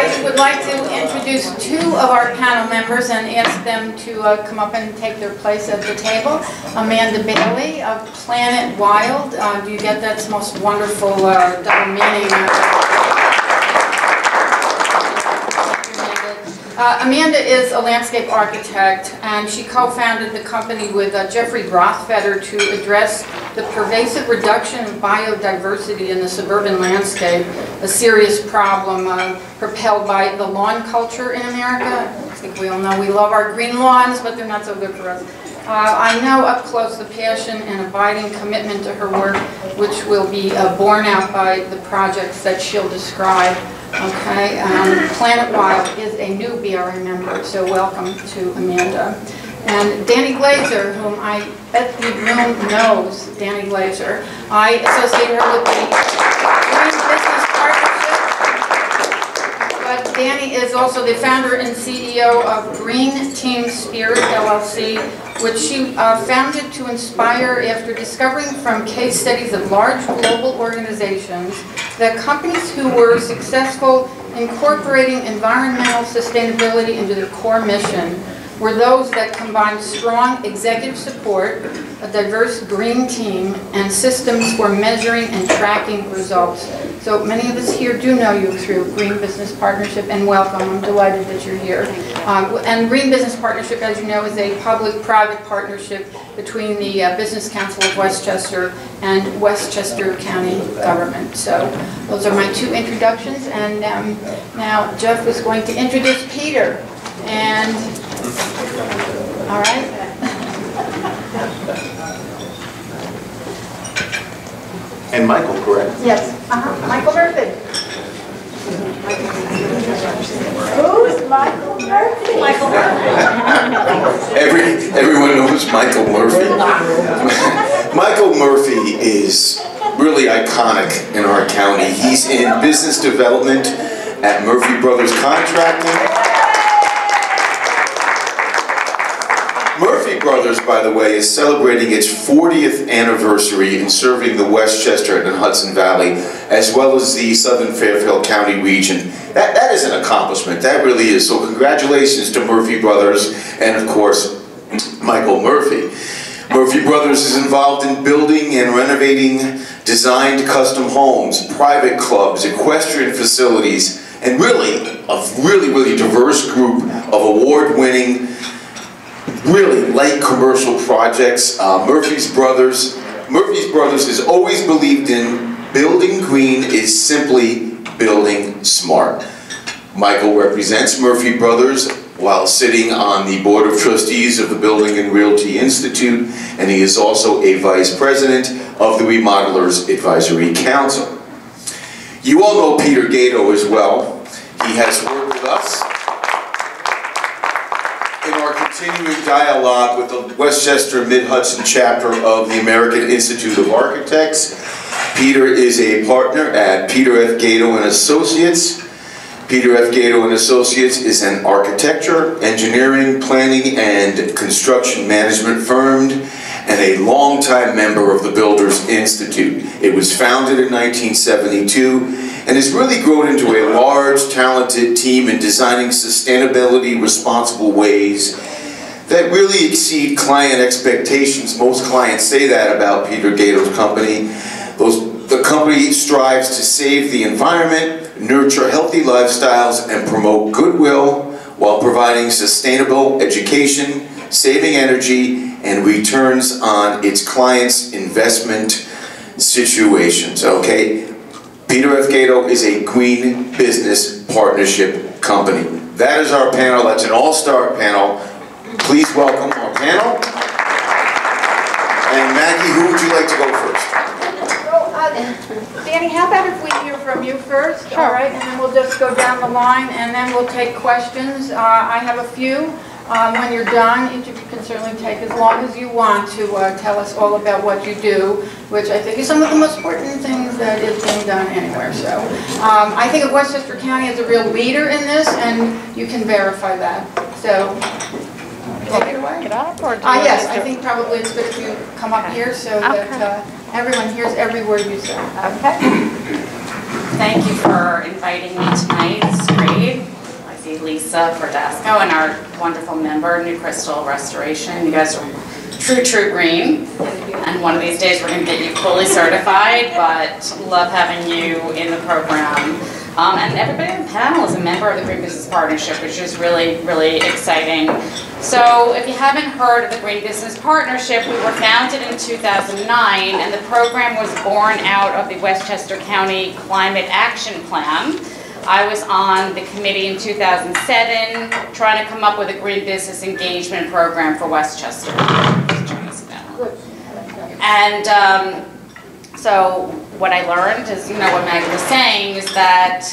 I would like to introduce two of our panel members and ask them to uh, come up and take their place at the table. Amanda Bayley of Plan It Wild. Uh, Do you get that? Most wonderful uh, double meaning. Uh, Amanda is a landscape architect, and she co-founded the company with uh, Jeffrey Rothfeder to address the pervasive reduction of biodiversity in the suburban landscape, a serious problem uh, propelled by the lawn culture in America. I think we all know we love our green lawns, but they're not so good for us. Uh, I know up close the passion and abiding commitment to her work, which will be uh, borne out by the projects that she'll describe. Okay, um, Plan It Wild is a new BRI member, so welcome to Amanda. And Dani Glaser, whom I bet the room knows, Dani Glaser. I associate her with the Green Business Partnership. But Dani is also the founder and CEO of Green Team Spirit LLC, which she uh, founded to inspire after discovering from case studies of large global organizations that companies who were successful incorporating environmental sustainability into their core mission were those that combined strong executive support, a diverse green team, and systems for measuring and tracking results. So many of us here do know you through Green Business Partnership, and welcome. I'm delighted that you're here. Um, and Green Business Partnership, as you know, is a public-private partnership between the uh, Business Council of Westchester and Westchester County government. So those are my two introductions, and um, now Jeff is going to introduce Peter. And, all right? And Michael, correct? Yes, uh-huh, Michael Murphy. Who's Michael Murphy? Michael Murphy. Every, everyone knows Michael Murphy. Michael Murphy is really iconic in our county. He's in business development at Murphy Brothers Contracting. Murphy Brothers, by the way, is celebrating its 40th anniversary in serving the Westchester and Hudson Valley, as well as the Southern Fairfield County region. That, that is an accomplishment, that really is. So congratulations to Murphy Brothers, and of course, Michael Murphy. Murphy Brothers is involved in building and renovating designed custom homes, private clubs, equestrian facilities, and really, a really, really diverse group of award-winning really light commercial projects. Uh, Murphy's Brothers, Murphy's Brothers has always believed in building green is simply building smart. Michael represents Murphy Brothers while sitting on the Board of Trustees of the Building and Realty Institute, and he is also a Vice President of the Remodelers Advisory Council. You all know Peter Gaito as well. He has worked with us in our continuing dialogue with the Westchester Mid-Hudson chapter of the American Institute of Architects. Peter is a partner at Peter F. Gaito and Associates. Peter F. Gaito and Associates is an architecture, engineering, planning, and construction management firm and a longtime member of the Builders Institute. It was founded in 1972 and has really grown into a large, talented team in designing sustainability responsible ways that really exceed client expectations. Most clients say that about Peter Gaito's company. Those, the company strives to save the environment, nurture healthy lifestyles, and promote goodwill while providing sustainable education, saving energy, and returns on its clients' investment situations, okay? Peter F. Gaito is a green business partnership company. That is our panel. That's an all-star panel. Please welcome our panel. And Maggie, who would you like to go first? So, uh, Dani, how about if we hear from you first? All right, and then we'll just go down the line, and then we'll take questions. Uh, I have a few. Um, When you're done, each of you can certainly take as long as you want to uh, tell us all about what you do, which I think is some of the most important things that is being done anywhere. So um, I think of Westchester County as a real leader in this, and you can verify that. So take it away. Get up or do Uh, you yes, I think probably it's good if you come up here so that uh, everyone hears every word you say. Okay. Thank you for inviting me tonight, it's great. Lisa Verdasco and our wonderful member, New Crystal Restoration. You guys are true, true green. And one of these days, we're going to get you fully certified, but love having you in the program. Um, and everybody on the panel is a member of the Green Business Partnership, which is really, really exciting. So if you haven't heard of the Green Business Partnership, we were founded in 2009, and the program was born out of the Westchester County Climate Action Plan. I was on the committee in 2007, trying to come up with a green business engagement program for Westchester. And um, so what I learned is, you know, what Maggie was saying is that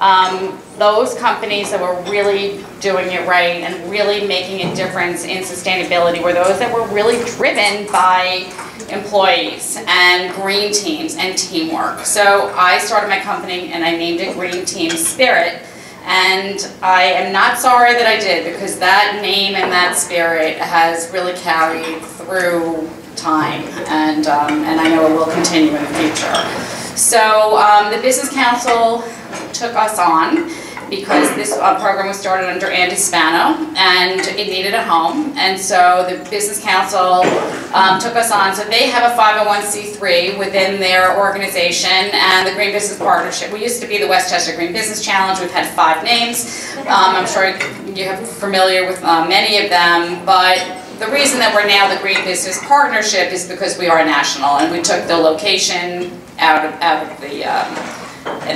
um, those companies that were really doing it right and really making a difference in sustainability were those that were really driven by employees and green teams and teamwork. So I started my company and I named it Green Team Spirit. And I am not sorry that I did because that name and that spirit has really carried through time and, um, and I know it will continue in the future. So um, the Business Council took us on because this uh, program was started under Andy Spano and it needed a home. And so the Business Council um, took us on. So they have a 501c3 within their organization and the Green Business Partnership. We used to be the Westchester Green Business Challenge. We've had five names. Um, I'm sure you're familiar with uh, many of them, but the reason that we're now the Green Business Partnership is because we are national and we took the location out of, out of the, um,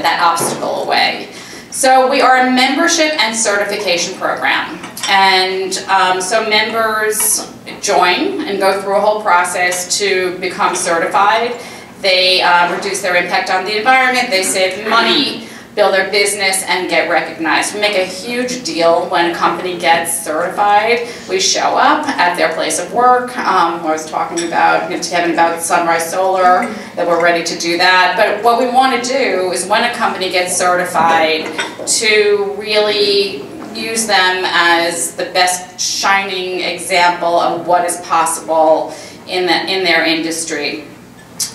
that obstacle away. So we are a membership and certification program. And um, so members join and go through a whole process to become certified. They uh, reduce their impact on the environment, they save money, build their business, and get recognized. We make a huge deal when a company gets certified. We show up at their place of work. Um, I was talking about, Kevin about Sunrise Solar, that we're ready to do that. But what we want to do is when a company gets certified to really use them as the best shining example of what is possible in, the, in their industry.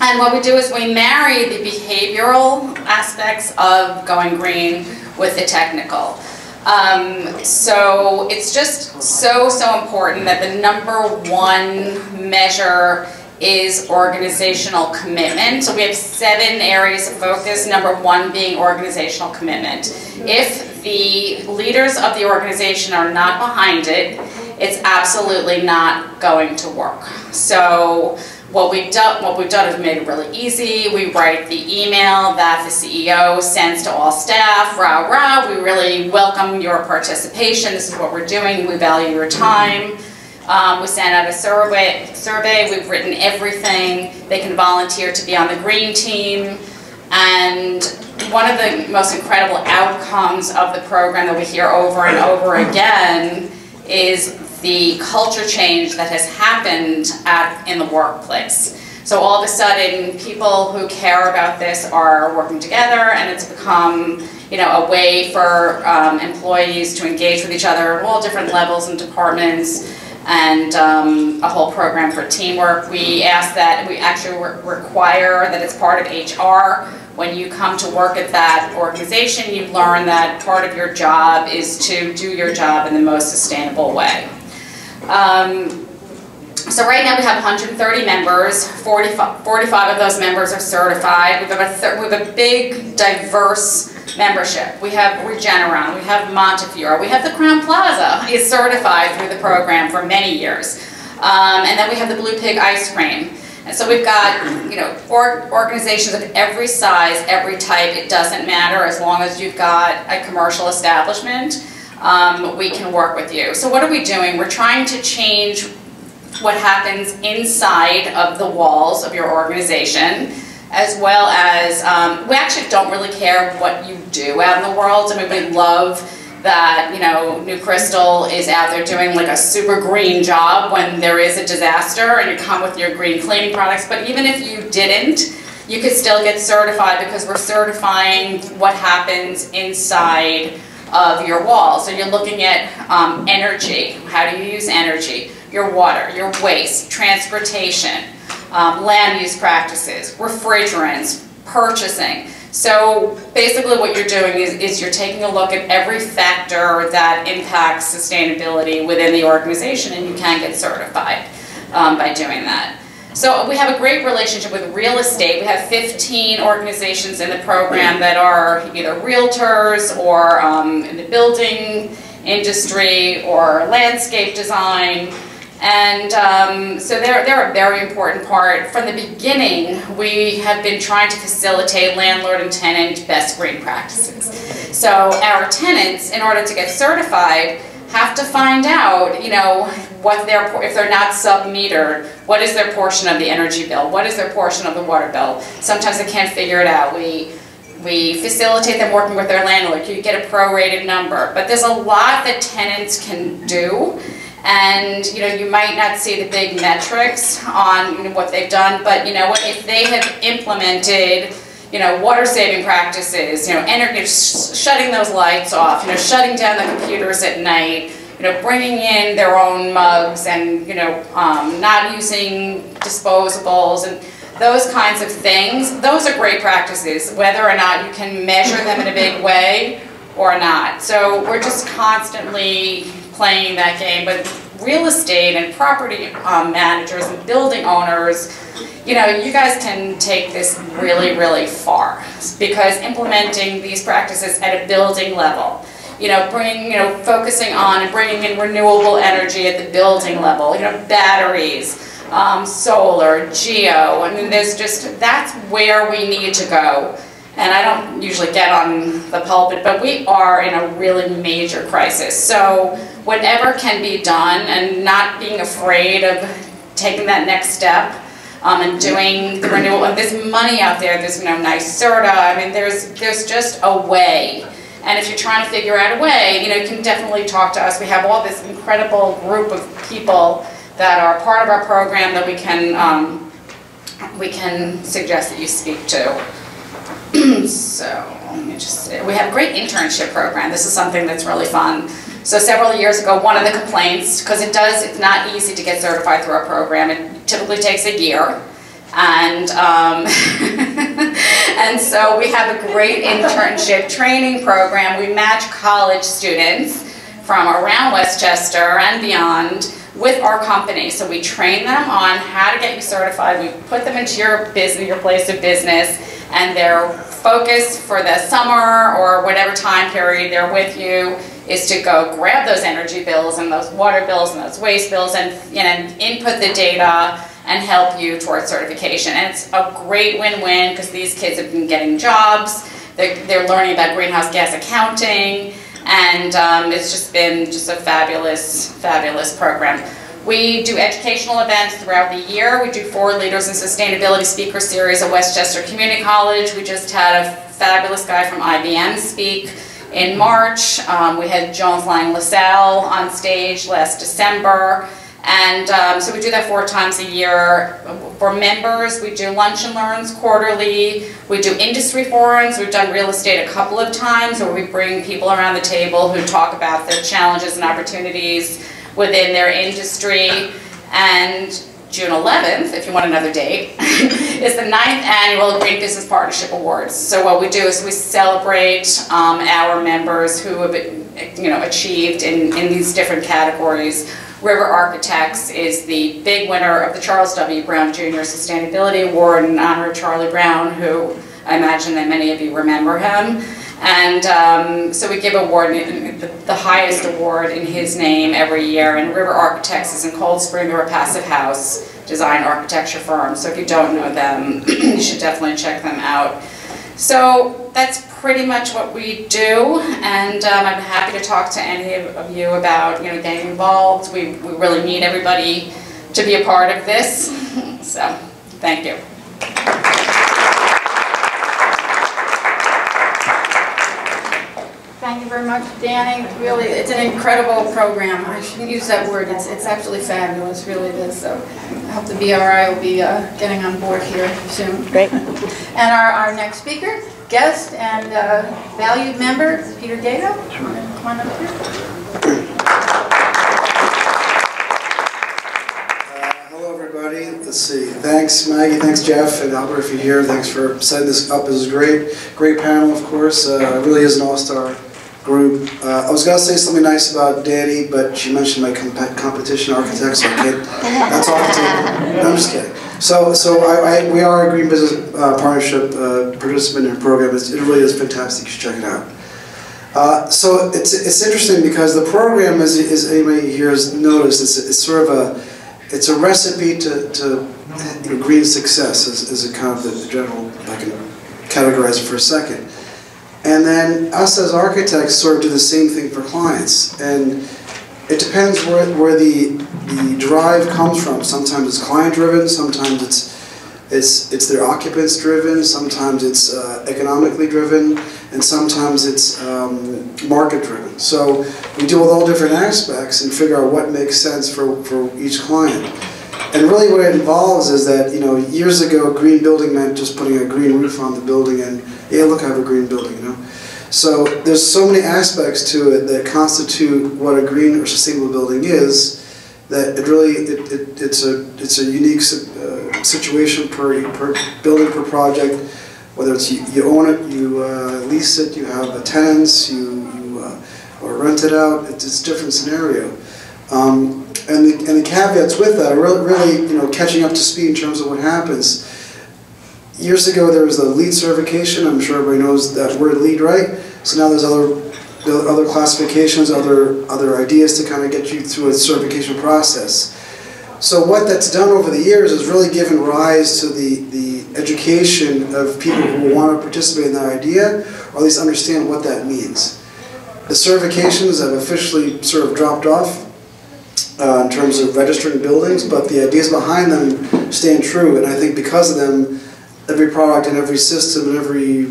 And what we do is we marry the behavioral aspects of going green with the technical. Um, so it's just so, so important that the number one measure is organizational commitment. So we have seven areas of focus, number one being organizational commitment. If the leaders of the organization are not behind it, it's absolutely not going to work. So what we've done, what we've done is made it really easy. We write the email that the CEO sends to all staff. Rah rah. We really welcome your participation. This is what we're doing. We value your time. Um, we send out a survey. Survey. We've written everything. They can volunteer to be on the green team. And one of the most incredible outcomes of the program that we hear over and over again is the culture change that has happened at, in the workplace. So all of a sudden, people who care about this are working together, and it's become, you know, a way for um, employees to engage with each other at all different levels and departments, and um, a whole program for teamwork. We ask that we actually re require that it's part of HR. When you come to work at that organization, you learn that part of your job is to do your job in the most sustainable way. Um, so right now we have 130 members, 45, 45 of those members are certified. We have, a we have a big, diverse membership. We have Regeneron, we have Montefiore, we have the Crowne Plaza is certified through the program for many years. Um, and then we have the Blue Pig Ice Cream. And so we've got, you know, or, organizations of every size, every type, it doesn't matter as long as you've got a commercial establishment um, we can work with you. So what are we doing? We're trying to change what happens inside of the walls of your organization as well as, um, we actually don't really care what you do out in the world. I mean, we love that, you know, New Crystal is out there doing like a super green job when there is a disaster and you come with your green cleaning products. But even if you didn't, you could still get certified because we're certifying what happens inside of your wall. So you're looking at um, energy. How do you use energy? Your water, your waste, transportation, um, land use practices, refrigerants, purchasing. So basically what you're doing is, is you're taking a look at every factor that impacts sustainability within the organization and you can get certified um, by doing that. So we have a great relationship with real estate. We have 15 organizations in the program that are either realtors or um, in the building industry or landscape design. And um, so they're, they're a very important part. From the beginning, we have been trying to facilitate landlord and tenant best green practices. So our tenants, in order to get certified, have to find out, you know, what their, if they're not sub-metered, what is their portion of the energy bill? What is their portion of the water bill? Sometimes they can't figure it out. We, we facilitate them working with their landlord. You get a prorated number. But there's a lot that tenants can do and you know you might not see the big metrics on you know, what they've done but you know what if they have implemented you know water saving practices you know energy sh shutting those lights off you know shutting down the computers at night you know bringing in their own mugs and you know um, not using disposables and those kinds of things. Those are great practices whether or not you can measure them in a big way or not. So we're just constantly playing that game, but real estate and property um, managers and building owners, you know, you guys can take this really, really far. Because implementing these practices at a building level, you know, bringing, you know, focusing on and bringing in renewable energy at the building level, you know, batteries, um, solar, geo, I mean, there's just, that's where we need to go and I don't usually get on the pulpit, but we are in a really major crisis. So whatever can be done and not being afraid of taking that next step um, and doing the renewal. And there's money out there. There's you know NYSERDA. I mean, there's there's just a way. And if you're trying to figure out a way, you know, you can definitely talk to us. We have all this incredible group of people that are part of our program that we can um, we can suggest that you speak to. so let me just. We have a great internship program. This is something that's really fun. So several years ago, one of the complaints, because it does, it's not easy to get certified through our program. It typically takes a year. And, um, and so we have a great internship training program. We match college students from around Westchester and beyond with our company. So we train them on how to get you certified. We put them into your business, your place of business, and their focus for the summer or whatever time period they're with you is to go grab those energy bills and those water bills and those waste bills and you know, input the data and help you towards certification. And it's a great win-win because these kids have been getting jobs, they're, they're learning about greenhouse gas accounting, and um, it's just been just a fabulous, fabulous program. We do educational events throughout the year. We do four Leaders in Sustainability Speaker Series at Westchester Community College. We just had a fabulous guy from IBM speak in March. Um, we had Jones Lang LaSalle on stage last December. And um, so we do that four times a year. For members, we do lunch and learns quarterly. We do industry forums. We've done real estate a couple of times where we bring people around the table who talk about the challenges and opportunities within their industry. And June 11th, if you want another date, is the ninth annual Green Business Partnership Awards. So what we do is we celebrate um, our members who have you know, achieved in, in these different categories. River Architects is the big winner of the Charles W. Brown Jr. Sustainability Award in honor of Charlie Brown, who I imagine that many of you remember him. And um, so we give award, the highest award in his name every year. And River Architects is in Cold Spring, they're a passive house design architecture firm. So if you don't know them, you should definitely check them out. So that's pretty much what we do, and um, I'm happy to talk to any of you about you know getting involved. We, we really need everybody to be a part of this. so thank you. Thank you very much, Dani. Really, it's an incredible program. I shouldn't use that word. It's, it's actually fabulous, really it is. So I hope the BRI will be uh, getting on board here soon. Great. and our, our next speaker, guest and uh, valued member, Peter Gaito. Come on up here. Uh, hello, everybody. Let's see. Thanks Maggie, thanks Jeff, and Albert if you're here, thanks for setting this up, this is great, great panel of course, uh, it really is an all-star group. Uh, I was gonna say something nice about Dani, but she mentioned my comp- competition architect, so I can't, that's off the table. No, I'm just kidding. So, so I, I, we are a Green Business uh, Partnership uh, participant in the program, It's- it really is fantastic, you should check it out. Uh, so it's, it's interesting because the program, as, as anybody here has noticed, it's, it's sort of a, it's a recipe to, to you know, green success is, is a kind of the general, I can categorize it for a second. And then us as architects sort of do the same thing for clients. And it depends where, where the, the drive comes from. Sometimes it's client driven, sometimes it's, it's, it's their occupants driven, sometimes it's uh, economically driven, and sometimes it's um, market driven. So we deal with all different aspects and figure out what makes sense for, for each client. And really what it involves is that, you know, years ago, green building meant just putting a green roof on the building and, yeah, look, I have a green building, you know. So there's so many aspects to it that constitute what a green or sustainable building is that it really, it, it, it's a, it's a unique uh, situation per, per building, per project. Whether it's you, you own it, you uh, lease it, you have a tenants, you, you uh, or rent it out, it's, it's a different scenario. Um, and, the, and the caveats with that are really, you know, catching up to speed in terms of what happens. Years ago, there was the LEED certification. I'm sure everybody knows that word LEED, right? So now there's other, other classifications, other, other ideas to kind of get you through a certification process. So what that's done over the years is really given rise to the, the education of people who want to participate in that idea, or at least understand what that means. The certifications have officially sort of dropped off uh, in terms of registering buildings, but the ideas behind them stand true, and I think because of them, every product and every system and every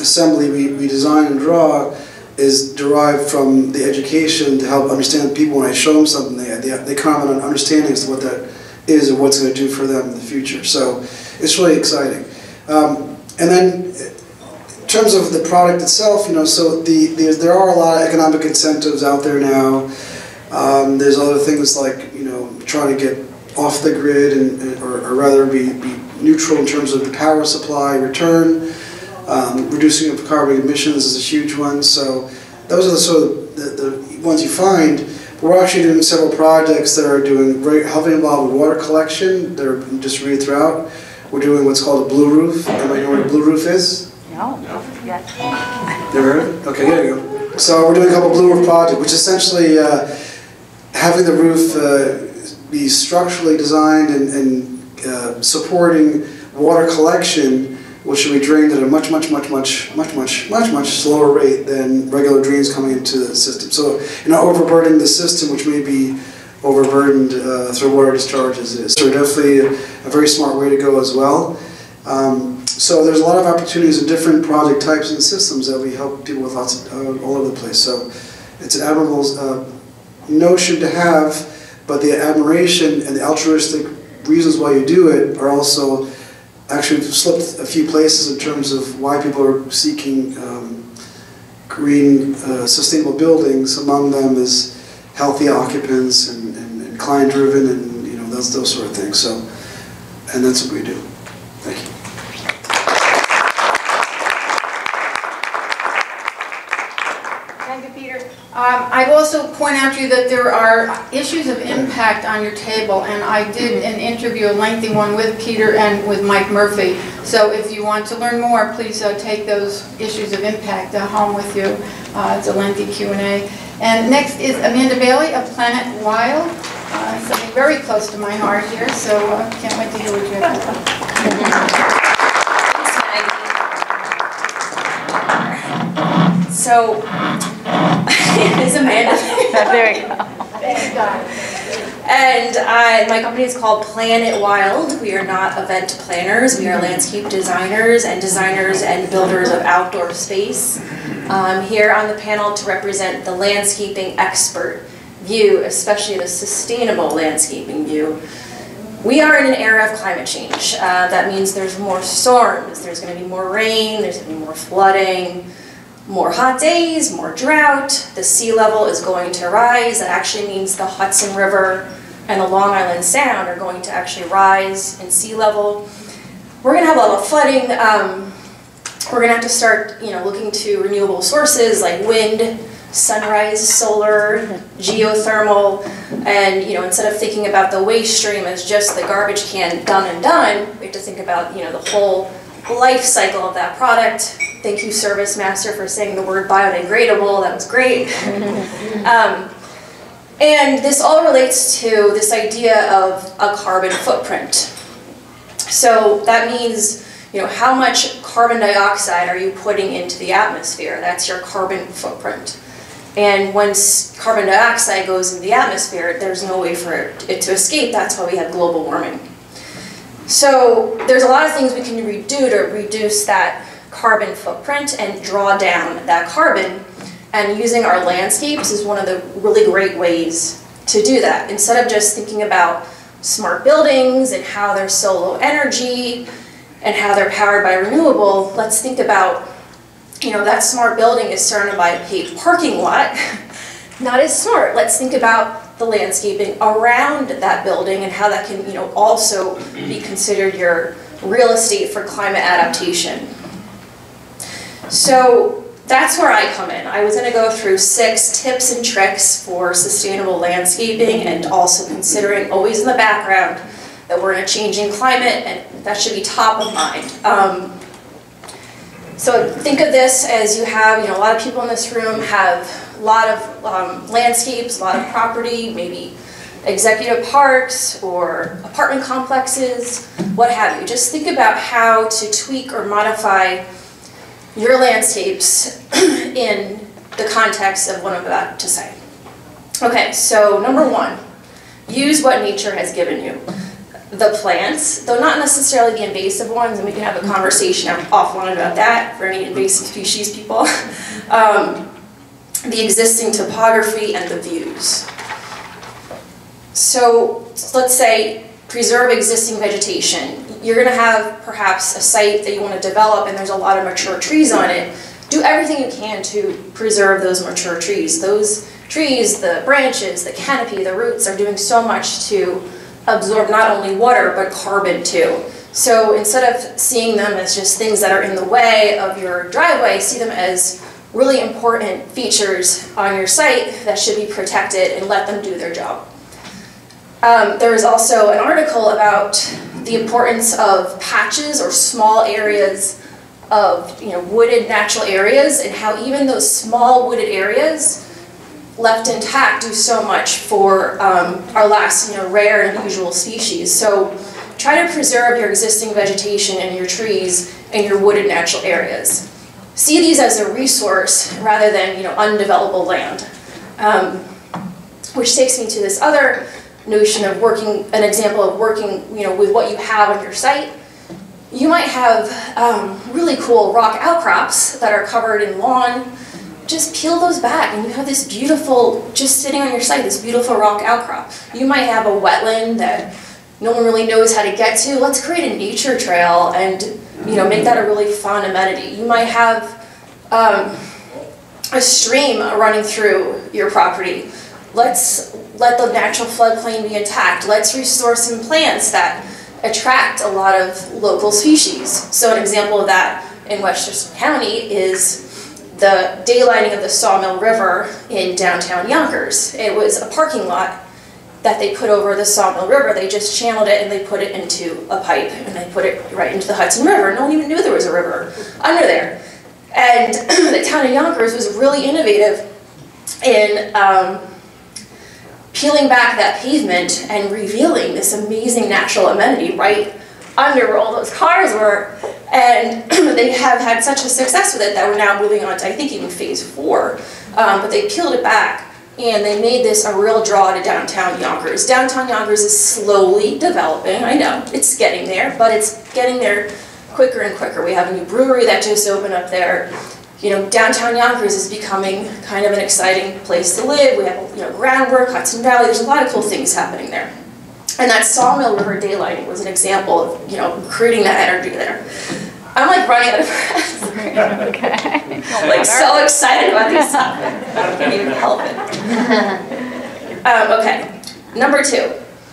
assembly we, we design and draw is derived from the education to help understand people when I show them something, they, they, they come on an understanding as to what that is and what's going to do for them in the future. So it's really exciting. Um, and then in terms of the product itself, you know, so the, the, there are a lot of economic incentives out there now. Um, there's other things like, you know, trying to get off the grid and, and- or, or rather be, be neutral in terms of the power supply return. Um, reducing of carbon emissions is a huge one. So those are the sort of the, the ones you find. But we're actually doing several projects that are doing very heavily involved with water collection. They're just read throughout. We're doing what's called a blue roof. Anybody know what a blue roof is? No, yes. Never heard? Okay, there you go. So we're doing a couple blue roof projects, which essentially uh, having the roof uh, be structurally designed and, and uh, supporting water collection, which should be drained at a much, much, much, much, much, much, much, much slower rate than regular drains coming into the system. So you're not overburdening the system, which may be overburdened uh, through water discharges. So definitely a, a very smart way to go as well. Um, so there's a lot of opportunities in different project types and systems that we help people with lots of, uh, all over the place. So it's an admirable uh, notion to have, but the admiration and the altruistic reasons why you do it are also actually slipped a few places in terms of why people are seeking um, green, uh, sustainable buildings. Among them is healthy occupants and, and, and client-driven and you know those those sort of things. So, and that's what we do. Thank you. Thank you, Peter. Um, I'd also point out to you that there are issues of impact on your table, and I did an interview, a lengthy one with Peter and with Mike Murphy. So if you want to learn more, please uh, take those issues of impact uh, home with you. Uh, It's a lengthy Q and next is Amanda Bayley of Plan It Wild, Uh, something very close to my heart here, so uh, can't wait to hear what you have to say. So, it's Amanda. There you go. And I, my company is called Plan It Wild. We are not event planners. We are landscape designers and designers and builders of outdoor space. I'm here on the panel to represent the landscaping expert view, especially the sustainable landscaping view. We are in an era of climate change. Uh, that means there's more storms, there's going to be more rain, there's going to be more flooding, more hot days, more drought, the sea level is going to rise. That actually means the Hudson River and the Long Island Sound are going to actually rise in sea level. We're gonna have a lot of flooding. Um, we're gonna have to start, you know, looking to renewable sources like wind, sunrise, solar, geothermal, and you know, instead of thinking about the waste stream as just the garbage can done and done, we have to think about you know the whole life cycle of that product. Thank you, ServiceMaster, for saying the word biodegradable. That was great. um, and this all relates to this idea of a carbon footprint. So that means, you know, how much carbon dioxide are you putting into the atmosphere? That's your carbon footprint. And once carbon dioxide goes into the atmosphere, there's no way for it to escape. That's why we have global warming. So there's a lot of things we can do to reduce that carbon footprint and draw down that carbon. And using our landscapes is one of the really great ways to do that. Instead of just thinking about smart buildings and how they're so low energy and how they're powered by renewable, let's think about you know, that smart building is surrounded by a paved parking lot. Not as smart. Let's think about the landscaping around that building and how that can, you know, also be considered your real estate for climate adaptation. So that's where I come in. I was going to go through six tips and tricks for sustainable landscaping and also considering always in the background that we're in a changing climate and that should be top of mind. Um, so think of this as you have, you know, a lot of people in this room have lot of um, landscapes, a lot of property, maybe executive parks or apartment complexes, what have you. Just think about how to tweak or modify your landscapes in the context of what I'm about to say. Okay, so number one, use what nature has given you the plants, though not necessarily the invasive ones, and we can have a conversation offline about that for any invasive species people. um, the existing topography and the views. So let's say preserve existing vegetation. You're going to have perhaps a site that you want to develop and there's a lot of mature trees on it. Do everything you can to preserve those mature trees. Those trees, the branches, the canopy, the roots are doing so much to absorb not only water, but carbon too. So instead of seeing them as just things that are in the way of your driveway, see them as really important features on your site that should be protected and let them do their job. Um, there is also an article about the importance of patches or small areas of you know, wooded natural areas and how even those small wooded areas left intact do so much for um, our last you know, rare and unusual species. So try to preserve your existing vegetation and your trees and your wooded natural areas. See these as a resource rather than you know, undevelopable land. Um, which takes me to this other notion of working, an example of working you know, with what you have on your site. You might have um, really cool rock outcrops that are covered in lawn, just peel those back and you have this beautiful, just sitting on your site, this beautiful rock outcrop. You might have a wetland that no one really knows how to get to. Let's create a nature trail and you know make that a really fun amenity. You might have um, a stream running through your property. Let's let the natural floodplain be intact. Let's restore some plants that attract a lot of local species. So an example of that in Westchester County is the daylighting of the Sawmill River in downtown Yonkers. It was a parking lot that they put over the Sawmill River. They just channeled it and they put it into a pipe and they put it right into the Hudson River. No one even knew there was a river under there. And the town of Yonkers was really innovative in um, peeling back that pavement and revealing this amazing natural amenity right under where all those cars were. And they have had such a success with it that we're now moving on to, I think, even phase four. Um, but they peeled it back and they made this a real draw to downtown Yonkers. Downtown Yonkers is slowly developing, I know, it's getting there, but it's getting there quicker and quicker. We have a new brewery that just opened up there. You know, downtown Yonkers is becoming kind of an exciting place to live. We have, you know, groundwork, Hudson Valley, there's a lot of cool things happening there. And that Sawmill River daylighting was an example of, you know, creating that energy there. I'm like running out of breath. okay. like so excited about these topics. I can't even help it. Um, okay, number two,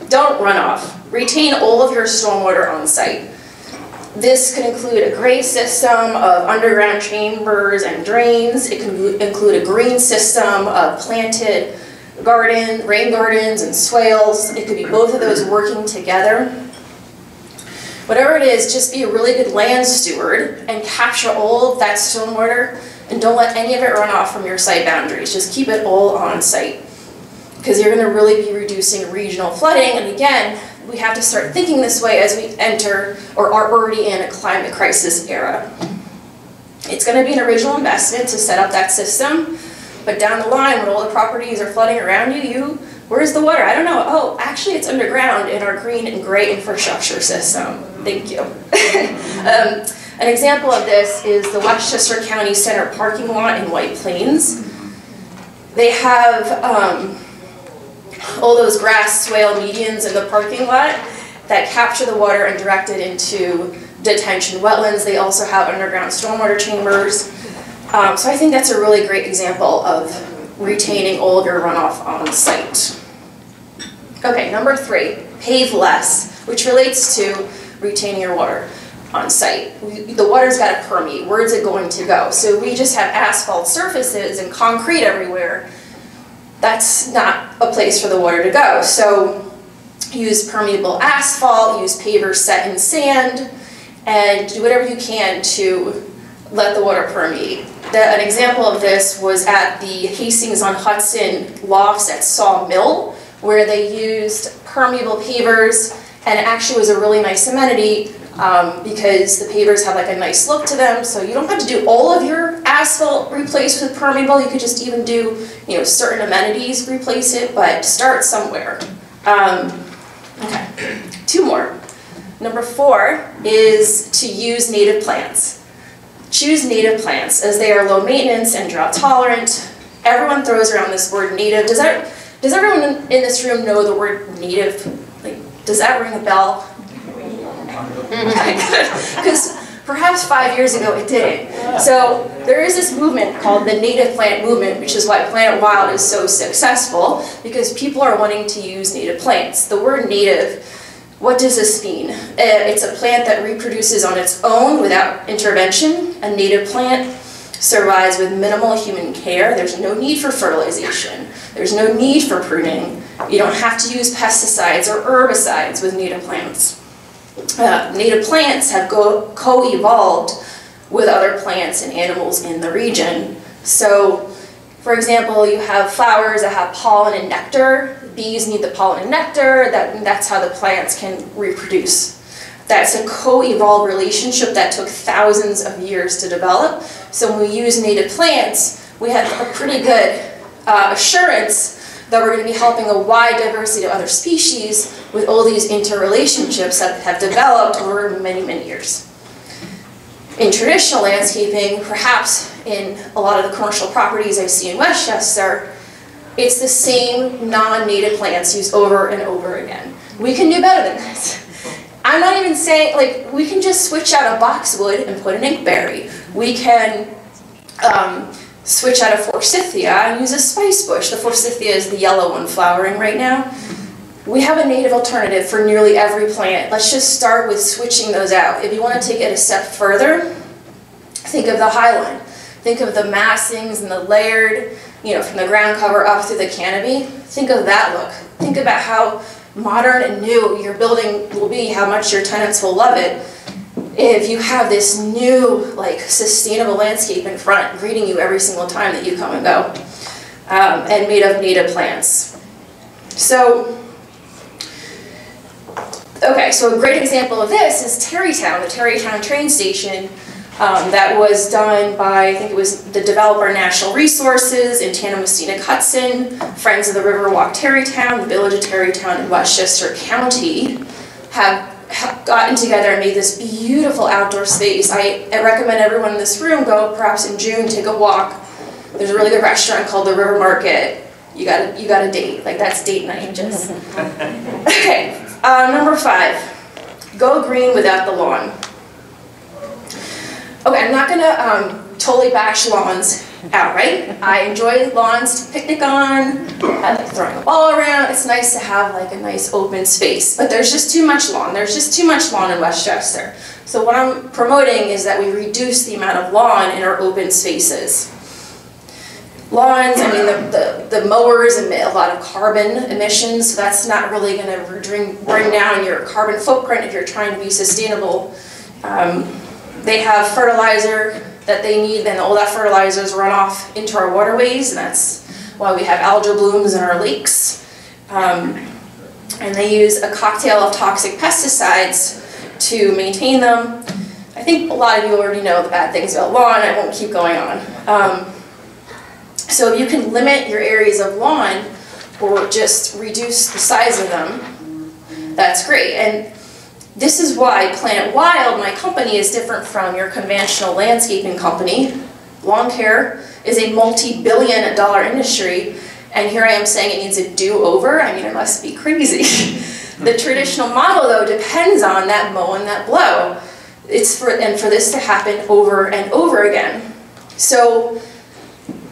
Don't run off. Retain all of your stormwater on site. This could include a gray system of underground chambers and drains. It can include a green system of planted garden, rain gardens and swales. It could be both of those working together. Whatever it is, just be a really good land steward and capture all of that stormwater and don't let any of it run off from your site boundaries. Just keep it all on site because you're going to really be reducing regional flooding. And again, we have to start thinking this way as we enter or are already in a climate crisis era. It's going to be an original investment to set up that system, but down the line, when all the properties are flooding around you, you where's the water? I don't know. Oh, actually, it's underground in our green and gray infrastructure system. Thank you. um, an example of this is the Westchester County Center parking lot in White Plains. They have um, all those grass swale medians in the parking lot that capture the water and direct it into detention wetlands. They also have underground stormwater chambers. Um, so I think that's a really great example of retaining your runoff on site. Okay, number three, pave less, which relates to retaining your water on site. The water's got to permeate. Where's it going to go? So we just have asphalt surfaces and concrete everywhere that's not a place for the water to go. So use permeable asphalt, use pavers set in sand, and do whatever you can to let the water permeate. The, an example of this was at the Hastings on Hudson lofts at Saw Mill, where they used permeable pavers, and it actually was a really nice amenity um, because the pavers have like a nice look to them. So you don't have to do all of your asphalt replaced with permeable. You could just even do, you know, certain amenities replace it, but start somewhere. Um, okay, two more. Number four is to use native plants. Choose native plants as they are low maintenance and drought tolerant. Everyone throws around this word native. Does that does everyone in this room know the word native? Does that ring a bell? Because perhaps five years ago it didn't. So there is this movement called the native plant movement, which is why Plan It Wild is so successful, because people are wanting to use native plants. The word native, what does this mean? Uh, it's a plant that reproduces on its own without intervention. A native plant survives with minimal human care. There's no need for fertilization. There's no need for pruning. You don't have to use pesticides or herbicides with native plants uh, native plants have co-evolved with other plants and animals in the region. So, for example, you have flowers that have pollen and nectar. Bees need the pollen and nectar. That, that's how the plants can reproduce. That's a co-evolved relationship that took thousands of years to develop. So when we use native plants, we have a pretty good uh, assurance that we're going to be helping a wide diversity of other species with all these interrelationships that have developed over many, many years. In traditional landscaping, perhaps in a lot of the commercial properties I see in Westchester, it's the same non-native plants used over and over again. We can do better than this. I'm not even saying, like, we can just switch out a boxwood and put an inkberry. We can um, switch out a forsythia and use a spice bush. The forsythia is the yellow one flowering right now. We have a native alternative for nearly every plant. Let's just start with switching those out. If you want to take it a step further, think of the highline. Think of the massings and the layered, you know, from the ground cover up through the canopy. Think of that look. Think about how modern and new your building will be, how much your tenants will love it if you have this new, like, sustainable landscape in front greeting you every single time that you come and go, um, and made of native plants. So, okay, so a great example of this is Tarrytown, the Tarrytown train station um, that was done by, I think it was the developer National Resources in tandem with Scenic Hudson, Friends of the Riverwalk Tarrytown, the Village of Tarrytown in Westchester County have gotten together and made this beautiful outdoor space. I, I recommend everyone in this room go perhaps in June, take a walk. There's a really good restaurant called the River Market. You got you got a date, like that's date night, just. okay, uh, number five, go green without the lawn. Okay, I'm not gonna um, totally bash lawns outright. I enjoy lawns to picnic on, I like throwing a ball around. It's nice to have like a nice open space, but there's just too much lawn. There's just too much lawn in Westchester. So what I'm promoting is that we reduce the amount of lawn in our open spaces. Lawns, I mean, the, the, the mowers emit a lot of carbon emissions, so that's not really gonna bring, bring down your carbon footprint if you're trying to be sustainable. Um, they have fertilizer that they need, then all that fertilizers run off into our waterways, and that's why we have algal blooms in our lakes. Um, and they use a cocktail of toxic pesticides to maintain them. I think a lot of you already know the bad things about lawn, I won't keep going on. Um, so if you can limit your areas of lawn or just reduce the size of them, that's great. And this is why Plan It Wild, my company, is different from your conventional landscaping company. Lawn care is a multi-billion dollar industry, and here I am saying it needs a do-over. I mean, it must be crazy. the traditional model, though, depends on that mow and that blow. It's for, and for this to happen over and over again. So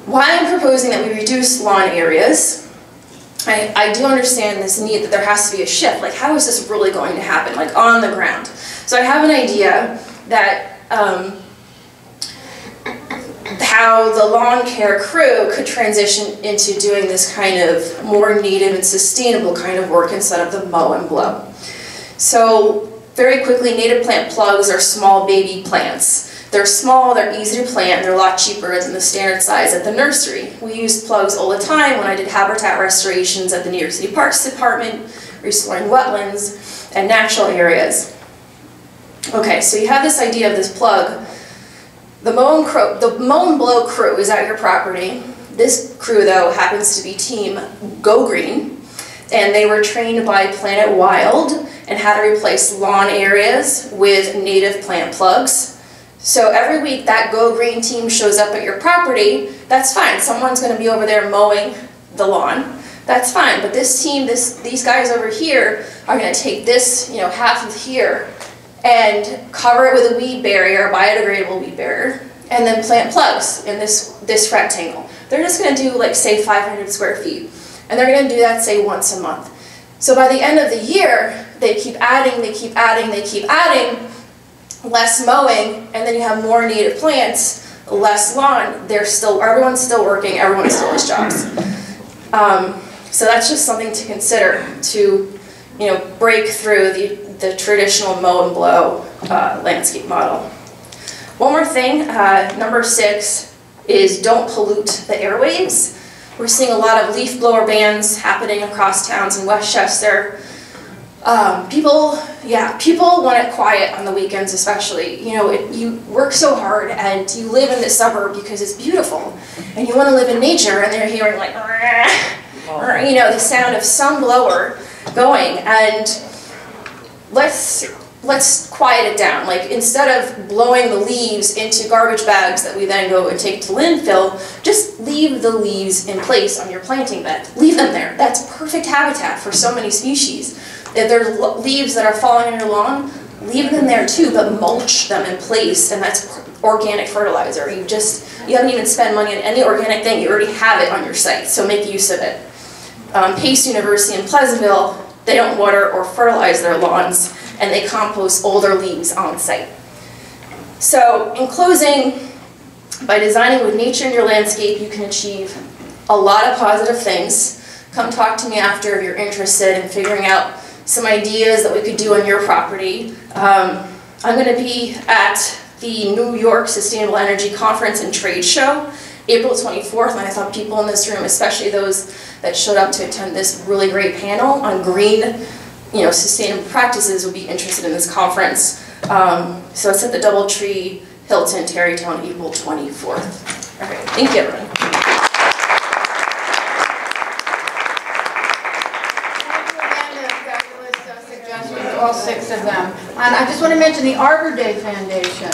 why I'm proposing that we reduce lawn areas, I, I do understand this need that there has to be a shift. Like, how is this really going to happen, like on the ground? So I have an idea that um, how the lawn care crew could transition into doing this kind of more native and sustainable kind of work instead of the mow and blow. So very quickly, native plant plugs are small baby plants. They're small, they're easy to plant, they're a lot cheaper than the standard size at the nursery. We used plugs all the time when I did habitat restorations at the New York City Parks Department, restoring wetlands and natural areas. Okay, so you have this idea of this plug. The mow and, crow, the mow and blow crew is at your property. This crew, though, happens to be Team Go Green, and they were trained by Plan It Wild and how to replace lawn areas with native plant plugs so every week that Go Green team shows up at your property, that's fine. Someone's going to be over there mowing the lawn. That's fine. But this team, this these guys over here are going to take this, you know, half of here and cover it with a weed barrier, biodegradable weed barrier, and then plant plugs in this this rectangle. They're just going to do like say 500 square feet, and they're going to do that say once a month. So by the end of the year, they keep adding, they keep adding, they keep adding, less mowing, and then you have more native plants, less lawn, they're still, everyone's still working, everyone still has jobs. Um, so that's just something to consider to, you know, break through the, the traditional mow and blow uh, landscape model. One more thing, uh, number six is don't pollute the airwaves. We're seeing a lot of leaf blower bans happening across towns in Westchester. Um, people, yeah, people want it quiet on the weekends, especially. You know, it, you work so hard and you live in the suburb because it's beautiful, and you want to live in nature, and they're hearing like, or, you know, the sound of some blower going, and let's let's quiet it down. Like instead of blowing the leaves into garbage bags that we then go and take to landfill, just leave the leaves in place on your planting bed. Leave them there. That's perfect habitat for so many species. If there's leaves that are falling on your lawn, leave them there too, but mulch them in place, and that's organic fertilizer. You just, you haven't even spent money on any organic thing, you already have it on your site, so make use of it. Um, Pace University in Pleasantville, they don't water or fertilize their lawns, and they compost older leaves on site. So, in closing, by designing with nature in your landscape, you can achieve a lot of positive things. Come talk to me after if you're interested in figuring out some ideas that we could do on your property. Um, I'm going to be at the New York Sustainable Energy Conference and Trade Show April 24th, and I thought people in this room, especially those that showed up to attend this really great panel on green, you know, sustainable practices would be interested in this conference. Um, so it's at the Doubletree Hilton Tarrytown April 24th. All right, thank you everyone. All six of them. And I just want to mention the Arbor Day Foundation,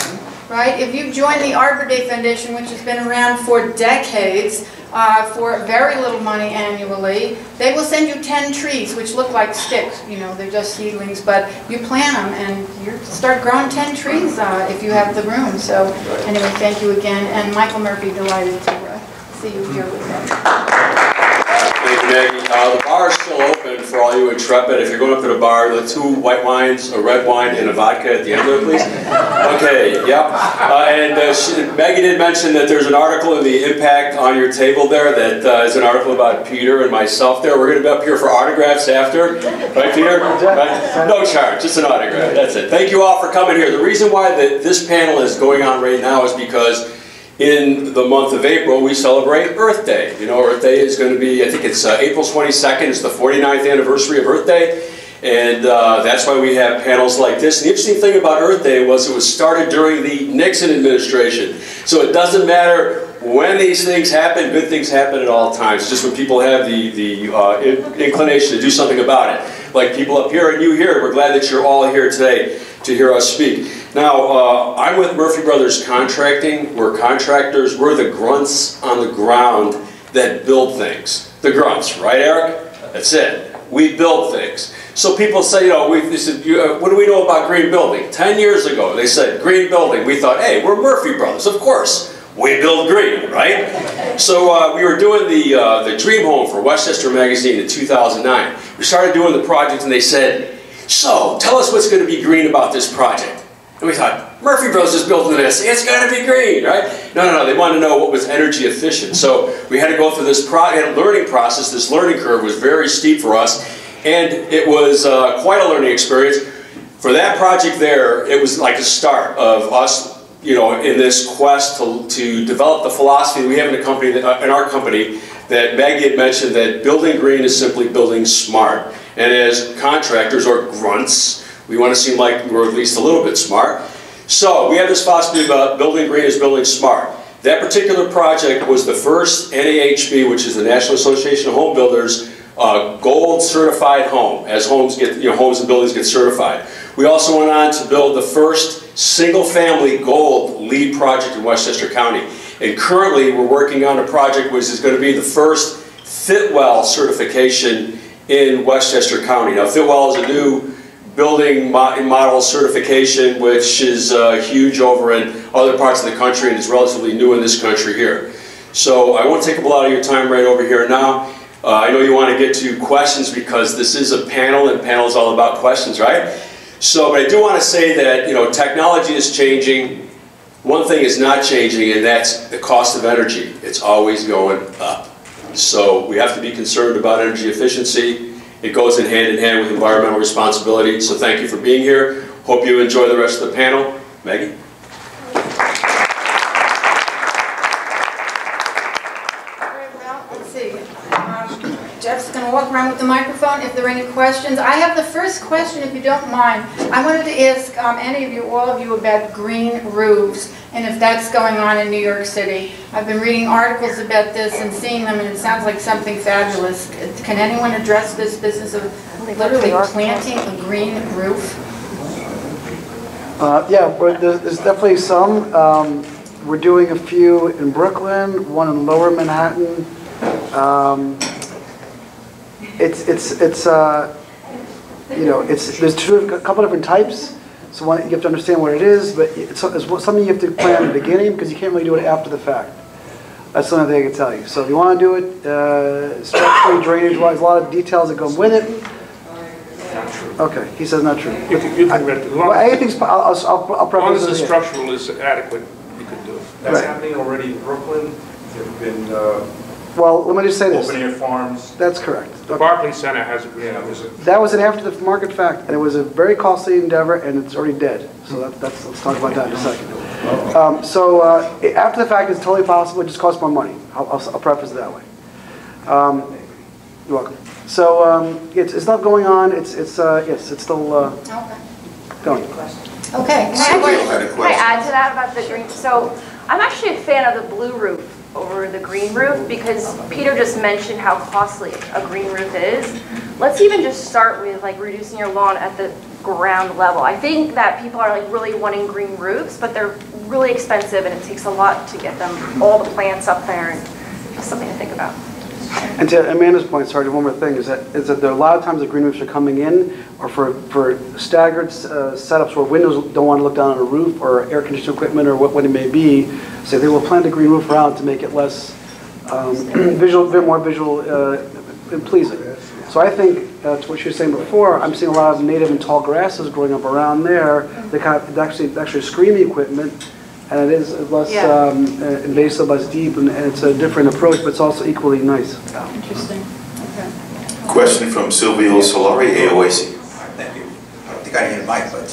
right? If you join the Arbor Day Foundation, which has been around for decades, uh, for very little money annually, they will send you 10 trees, which look like sticks. You know, they're just seedlings, but you plant them and you start growing 10 trees uh, if you have the room. So anyway, thank you again. And Michael Murphy, delighted to see you here with us. Thank you, Maggie. Uh, The bar is still open for all you intrepid. If you're going up to the bar, the two white wines, a red wine, and a vodka at the end of it, please. Okay, yep. Uh, And uh, she- Maggie did mention that there's an article in the impact on your table there that uh, is an article about Peter and myself there. We're going to be up here for autographs after, right, Peter? Right? No charge, just an autograph, that's it. Thank you all for coming here. The reason why that this panel is going on right now is because in the month of April, we celebrate Earth Day. You know, Earth Day is going to be, I think it's uh, April 22nd, it's the 49th anniversary of Earth Day. And uh, that's why we have panels like this. The interesting thing about Earth Day was it was started during the Nixon administration. So it doesn't matter when these things happen, good things happen at all times. Just when people have the, the uh, in- inclination to do something about it. Like people up here and you here, we're glad that you're all here today to hear us speak. Now, uh, I'm with Murphy Brothers Contracting. We're contractors. We're the grunts on the ground that build things. The grunts, right, Eric? That's it. We build things. So people say, you know, we, they said, you, uh, what do we know about green building? Ten years ago, they said green building. We thought, hey, we're Murphy Brothers, of course. We build green, right? So uh, we were doing the uh, the Dream Home for Westchester Magazine in 2009. We started doing the project, and they said, so tell us what's going to be green about this project. And we thought, Murphy Bros is building this, it's going to be green, right? No, no, no, they wanted to know what was energy efficient. So we had to go through this pro learning process. This learning curve was very steep for us, and it was uh, quite a learning experience. For that project there, it was like a start of us, you know, in this quest to, to develop the philosophy we have in, the company, that, uh, in our company that Maggie had mentioned that building green is simply building smart. And as contractors or grunts, we want to seem like we're at least a little bit smart. So we have this philosophy about building green is building smart. That particular project was the first NAHB, which is the National Association of Home Builders, uh, gold certified home, as homes get, you know, homes and buildings get certified. We also went on to build the first single-family gold LEED project in Westchester County. And currently, we're working on a project which is going to be the first Fitwel certification in Westchester County. Now, Fitwel is a new building model certification, which is uh, huge over in other parts of the country and is relatively new in this country here. So I won't take up a lot of your time right over here now. Uh, I know you want to get to questions because this is a panel and panel is all about questions, right? So, but I do want to say that, you know, technology is changing. One thing is not changing, and that's the cost of energy. It's always going up. So we have to be concerned about energy efficiency. It goes in hand in hand with environmental responsibility. So thank you for being here. Hope you enjoy the rest of the panel. Maggie? Very well, let's see. Um, Jeff's going to walk with the microphone if there are any questions. I have the first question, if you don't mind. I wanted to ask um, any of you, all of you, about green roofs and if that's going on in New York City. I've been reading articles about this and seeing them, and it sounds like something fabulous. Can anyone address this business of literally planting a green roof? Uh, Yeah, there's definitely some. Um, We're doing a few in Brooklyn, one in Lower Manhattan. Um, It's, it's, it's, uh, you know, it's, there's two, a couple different types. So one, you have to understand what it is, but it's it's something you have to plan in the beginning because you can't really do it after the fact. That's the only thing I can tell you. So if you want to do it, uh, structurally, drainage-wise, a lot of details that go with it. Not true. Okay, he says not true. You can, you can rent it. Well, as, anything's, I'll, I'll, I'll as long as the structural is adequate, you can do it. That's Right. happening already in Brooklyn. There've been uh, Well, let me just say this. open air farms. That's correct. The Barclays Center has, Yeah, yeah, there's a- That was an after-the-market fact, and it was a very costly endeavor, and it's already dead. So that, that's, let's talk about that in a second. Um, so, uh, i- after the fact, it's totally possible, it just costs more money. I'll, I'll I'll preface it that way. Um, You're welcome. So, um, it's, it's not going on, it's, it's, uh, yes, it's still, uh, Okay. going. Okay. Sylvia had a Can I question. add to that about the green? So I'm actually a fan of the blue roof over the green roof because Peter just mentioned how costly a green roof is. Let's even just start with like reducing your lawn at the ground level. I think that people are like really wanting green roofs, but they're really expensive and it takes a lot to get them, all the plants up there and just something to think about. And to Amanda's point, sorry, one more thing, is that, is that there are a lot of times the green roofs are coming in, or for, for staggered uh, setups where windows don't want to look down on a roof, or air conditioning equipment, or what, what it may be, say they will plant a green roof around to make it less um, visual, bit more visual uh, pleasing. So I think, uh, to what you were saying before, I'm seeing a lot of native and tall grasses growing up around there. They kind of, actually, actually screening equipment, and it is less Yeah. um, uh, invasive, less deep, and and it's a different approach, but it's also equally nice. Interesting. okay. Question from Silvio Solari, AOAC. Thank you. I don't think I need a mic, but,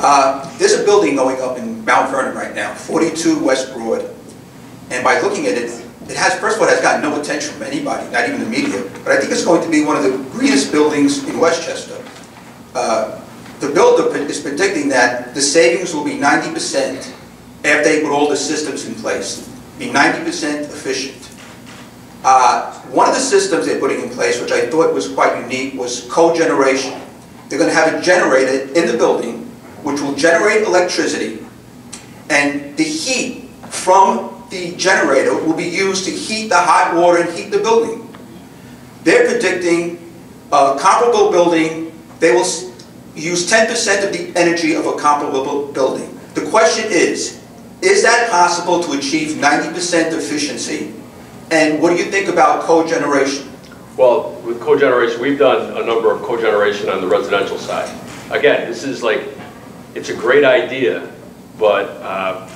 uh, there's a building going up in Mount Vernon right now, 42 West Broad. And by looking at it, it has, first of all, it has gotten no attention from anybody, not even the media, but I think it's going to be one of the greenest buildings in Westchester. Uh, The builder is predicting that the savings will be 90% after they put all the systems in place, be 90% efficient. Uh, One of the systems they're putting in place, which I thought was quite unique, was cogeneration. They're going to have a generator in the building, which will generate electricity, and the heat from the generator will be used to heat the hot water and heat the building. They're predicting a comparable building, they will use 10% of the energy of a comparable building. The question is, is that possible to achieve 90% efficiency? And what do you think about cogeneration? Well, with cogeneration, we've done a number of cogeneration on the residential side. Again, this is like, it's a great idea, but, uh,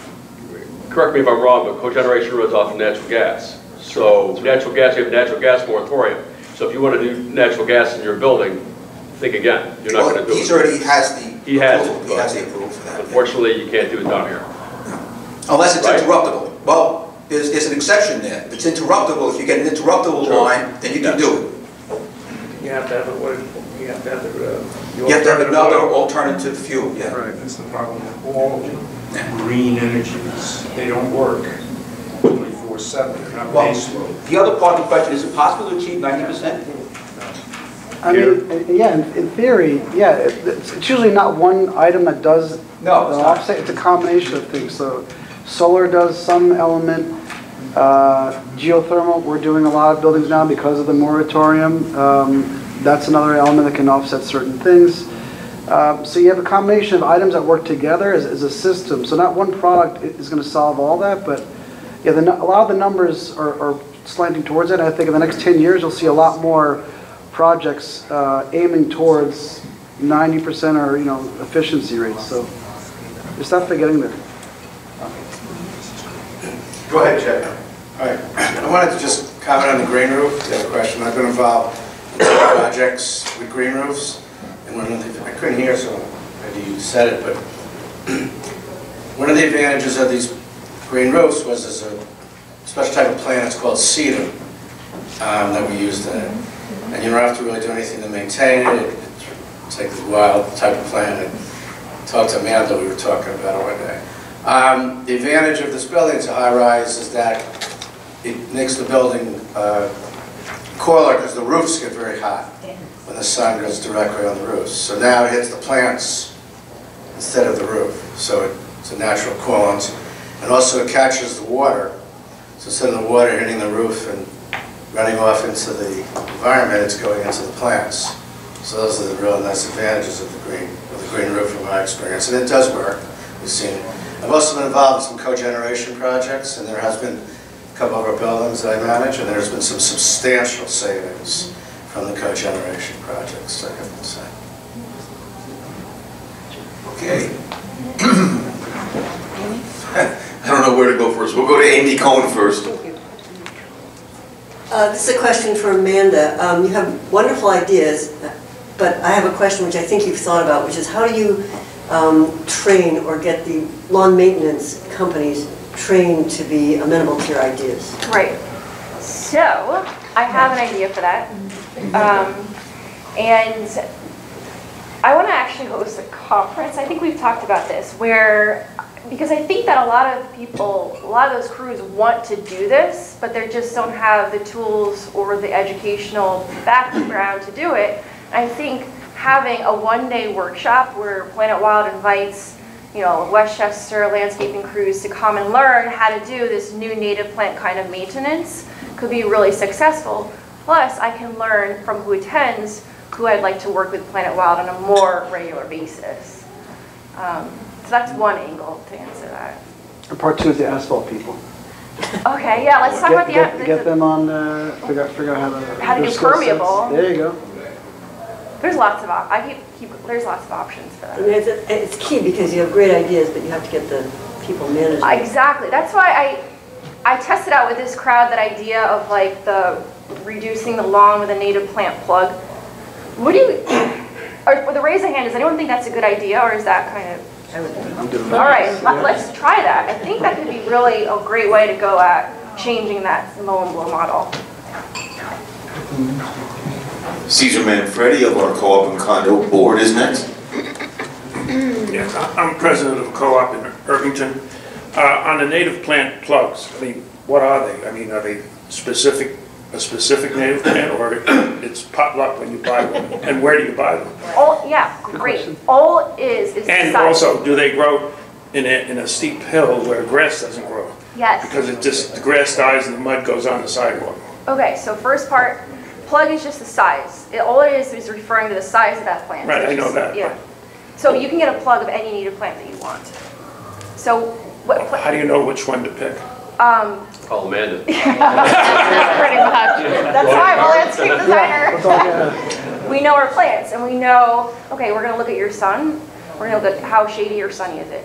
correct me if I'm wrong, but cogeneration runs off of natural gas. So natural gas, you have natural gas moratorium. So if you want to do natural gas in your building, think again, you're not going to Well, do he's it. already has the He Has, he has the approval for that. Unfortunately, you can't do it down here. Unless it's Right. interruptible. Well, there's, there's an exception there. If it's interruptible, if you get an interruptible Sure. line, then you can Yes. do it. You have to have it, what, you have to have the, uh. You have to have another oil. alternative fuel, yeah. Right. That's the problem with all green energies. They don't work 24/7, they're not Well, base load. The other part of the question, is it possible to achieve 90%? I mean, uh, yeah, in in theory, yeah, it- it's it's usually not one item that does No, it's the not. offset, it's a combination of things. So solar does some element, uh, geothermal, we're doing a lot of buildings now because of the moratorium. Um, That's another element that can offset certain things. Um, So you have a combination of items that work together as, as a system. So not one product is gonna solve all that, but yeah, the, a lot of the numbers are, are slanting towards it. I think in the next 10 years, you'll see a lot more projects uh, aiming towards 90% or, you know, efficiency rates. So there's definitely getting there. Go ahead, Jeff. All right, I wanted to just comment on the green roof, the question. I've been involved in projects with green roofs, and one of the, I couldn't hear, so maybe you said it, but one of the advantages of these green roofs was there's a special type of plant, it's called sedum, um, that we in it. And you don't have to really do anything to maintain it, it's like a wild type of plant. I talked to Amanda, we were talking about it one day. Um, The advantage of this building, it's a high-rise, is that it makes the building uh, cooler because the roofs get very hot when the sun goes directly on the roofs. So now it hits the plants instead of the roof, so it's a natural coolant. And also it catches the water, so instead of the water hitting the roof and running off into the environment, it's going into the plants. So those are the real nice advantages of the green, of the green roof from my experience, and it does work. We've seen, I've also been involved in some cogeneration projects, and there has been a couple of our buildings that I manage, and there's been some substantial savings from the cogeneration projects, I have to say. Okay. I don't know where to go first. We'll go to Amy Cohen first. Uh, This is a question for Amanda. Um, You have wonderful ideas, but I have a question which I think you've thought about, which is how do you um, train or get the lawn maintenance companies trained to be amenable to your ideas? Right. So, I have an idea for that. Um, And I want to actually host a conference, I think we've talked about this, where, because I think that a lot of people, a lot of those crews want to do this, but they just don't have the tools or the educational background to do it. I think having a one-day workshop where Plan It Wild invites, you know, Westchester landscaping crews to come and learn how to do this new native plant kind of maintenance could be really successful. Plus, I can learn from who attends who I'd like to work with Plan It Wild on a more regular basis. Um, So that's one angle to answer that. And part two is the asphalt people. Okay, yeah, let's talk about Get, the, get, get them on, uh, figure figure out how to. How to do permeable. There you go. There's lots of, op- I keep, keep, there's lots of options for that. I mean, it's, it's key because you have great ideas, but you have to get the people managing. Exactly, that's why I, I tested out with this crowd that idea of like the reducing the lawn with a native plant plug. What do you, or with a raise of hand, does anyone think that's a good idea, or is that kind of? I'm doing All right, let- let's try that. I think that could be really a great way to go at changing that mow and blow model. Mm-hmm. Caesar Manfredi of our co-op and condo board is next. Yes, I- I'm president of a co-op in Irvington. Uh, On the native plant plugs, I mean, what are they? I mean, are they specific, a specific native plant, or it's potluck when you buy one? And where do you buy them? All, yeah, great. All it is, is And size. also, do they grow in a, in a steep hill where grass doesn't grow? Yes. Because it just, the grass dies and the mud goes on the sidewalk. Okay, so first part, plug is just the size. It, all it is is referring to the size of that plant. Right, I know Just- that, Yeah. So you can get a plug of any native plant that you want. So what? pla- How do you know which one to pick? Um, Call Amanda. pretty much. That's why I'm a landscape designer. We know our plants and we know, okay, we're gonna look at your sun. We're gonna look at how shady or sunny is it?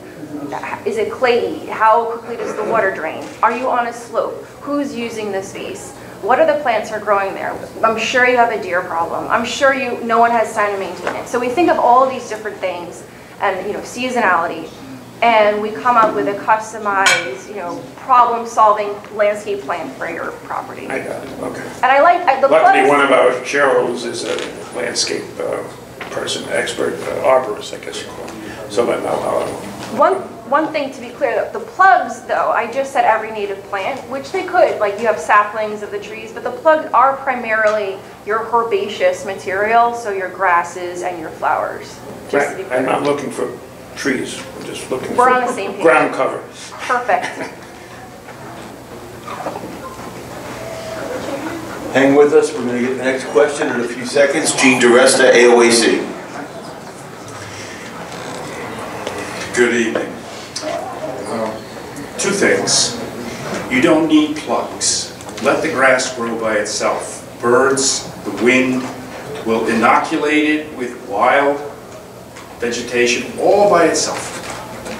Is it clayey? How quickly does the water drain? Are you on a slope? Who's using the space? What are the plants that are growing there? I'm sure you have a deer problem. I'm sure you, no one has time to maintain it. So we think of all of these different things and, you know, seasonality. And we come up with a customized, you know, problem-solving landscape plan for your property. I got it, okay. And I like, I- the Luckily, one of our shareholders is a landscape uh, person, expert, uh, arborist, I guess you call him. So that, I'll- I'll- one, one thing to be clear, though, the plugs, though, I just said every native plant, which they could, like you have saplings of the trees, but the plugs are primarily your herbaceous material, so your grasses and your flowers, just to be I'm not looking for trees, I'm just looking for. We're on the same page. Ground cover. Perfect. Hang with us, we're gonna get the next question in a few seconds. Gene DeResta, AOAC. Good evening. Things. You don't need plugs. Let the grass grow by itself. Birds, the wind will inoculate it with wild vegetation all by itself.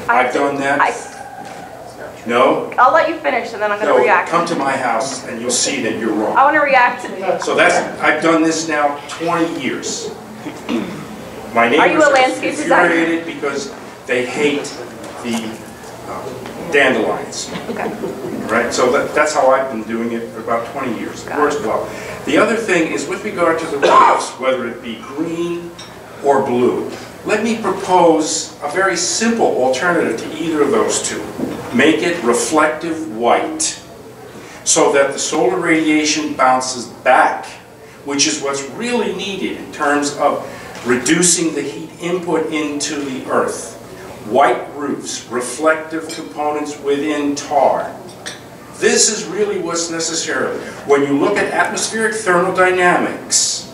I've done that. I, No? I'll let you finish, and then I'm gonna No, react. come to my house and you'll see that you're wrong. I wanna react. To this. So that's, I've done this now 20 years. My Are you a neighbors are landscape designer? infuriated because they hate the dandelions. Right, so that, that's how I've been doing it for about 20 years. It works well. The other thing is with regard to the roofs, whether it be green or blue, let me propose a very simple alternative to either of those two. Make it reflective white so that the solar radiation bounces back, which is what's really needed in terms of reducing the heat input into the earth. White roofs, reflective components within tar. This is really what's necessary. When you look at atmospheric thermodynamics,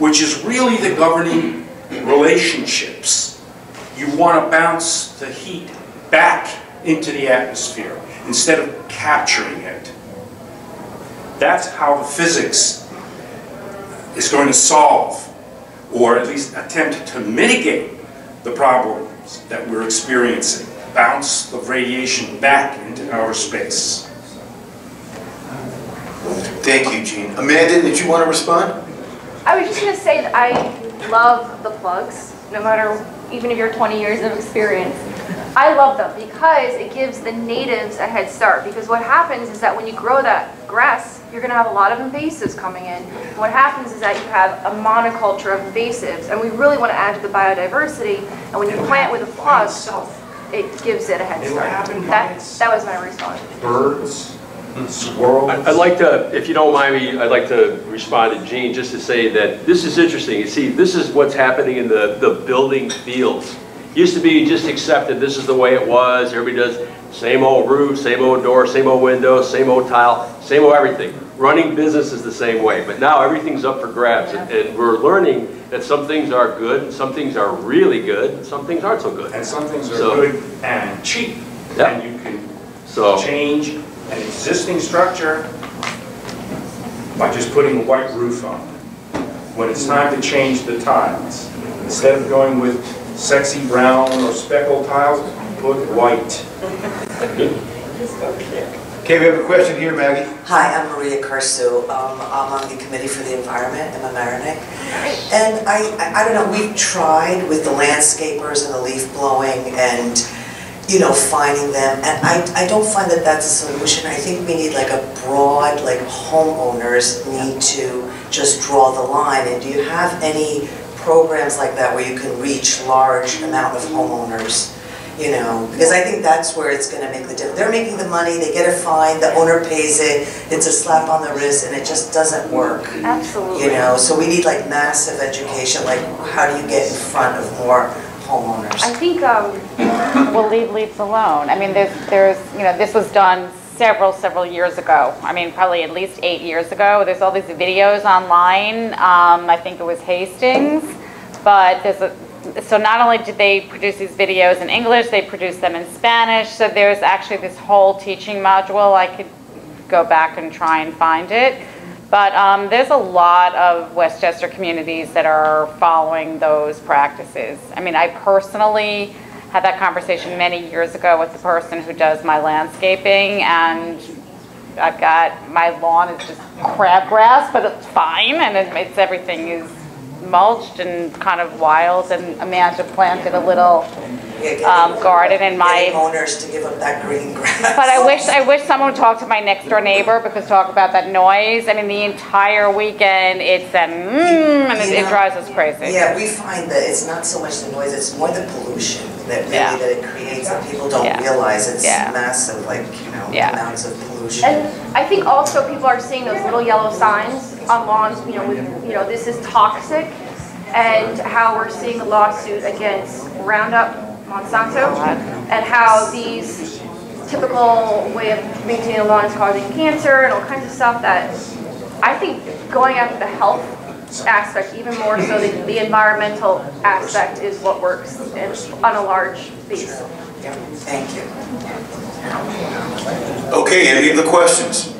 which is really the governing relationships, you want to bounce the heat back into the atmosphere instead of capturing it. That's how the physics is going to solve, or at least attempt to mitigate the problems that we're experiencing. Bounce of radiation back into outer space. Thank you, Gene. Amanda, did you want to respond? I was just gonna say that I love the plugs, no matter, even if you're 20 years of experience. I love them because it gives the natives a head start. Because what happens is that when you grow that grass, you're gonna have a lot of invasives coming in. What happens is that you have a monoculture of invasives, and we really wanna add to the biodiversity. And when you plant with a plug, it gives it a head It start. happen by That, that was my response. Birds, squirrels. I'd like to, if you don't mind me, I'd like to respond to Gene, just to say that this is interesting. You see, this is what's happening in the, the building fields. Used to be you just accepted this is the way it was, everybody does same old roof, same old door, same old window, same old tile, same old everything. Running business is the same way, but now everything's up for grabs. And, and we're learning that some things are good, and some things are really good, and some things aren't so good. And some things are So- good and cheap. Yep. And you can So, change an existing structure by just putting a white roof on. When it's time to change the tiles, instead of going with sexy brown or speckled tiles, put white. Okay, we have a question here, Maggie. Hi, I'm Maria Carsu. Um, I'm on the Committee for the Environment, Emma Marinick. And I, I- I don't know, we've tried with the landscapers and the leaf blowing and, you know, finding them. And I, I don't find that that's a solution. I think we need like a broad, like homeowners need to just draw the line. And do you have any programs like that where you can reach large amount of homeowners? you know, because I think that's where it's gonna make the difference. They're making the money, they get a fine, the owner pays it, it's a slap on the wrist, and it just doesn't work. Absolutely. You know, so we need like massive education, like how do you get in front of more homeowners? I think, um, We'll leave leaves alone. I mean, there's, there's, you know, this was done several, several years ago. I mean, probably at least eight years ago. There's all these videos online. Um, I think it was Hastings. But there's a, so not only did they produce these videos in English, they produced them in Spanish. So there's actually this whole teaching module. I could go back and try and find it. But um, there's a lot of Westchester communities that are following those practices. I mean, I personally had that conversation many years ago with the person who does my landscaping, and I've got my lawn is just crabgrass, but it's fine, and it, it's everything is mulched and kind of wild. And Amanda planted a little um, garden in my Getting owners to give up that green grass. but I wish, I wish someone would talk to my next door neighbor because talk about that noise. I mean, the entire weekend, it's a mmm, and it, it drives us crazy. Yeah, we find that it's not so much the noise, it's more the pollution that really, Yeah. that it creates, that people don't Yeah. realize it's Yeah. massive, like, you know, Yeah. amounts of pollution. And I think also people are seeing those little yellow signs on lawns, you know, with, you know, this is toxic, and how we're seeing a lawsuit against Roundup, Monsanto, and how these typical way of maintaining a lawn is causing cancer and all kinds of stuff that I think going after the health aspect even more so than the environmental aspect is what works in, on a large base. Thank you. Okay, any other questions?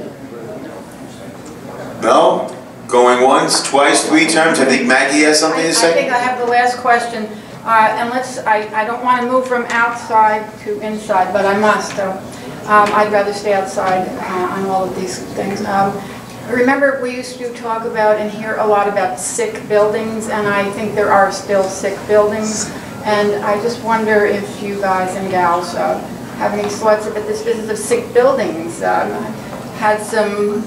No? Going once, twice, three times? I think Maggie has something I to say. I think I have the last question, Uh, and let's, I I don't want to move from outside to inside, but I must. so, um, I'd rather stay outside uh, on all of these things. Um, Remember, we used to talk about and hear a lot about sick buildings, and I think there are still sick buildings. And I just wonder if you guys and gals uh, have any thoughts about this business of sick buildings. Um, Had some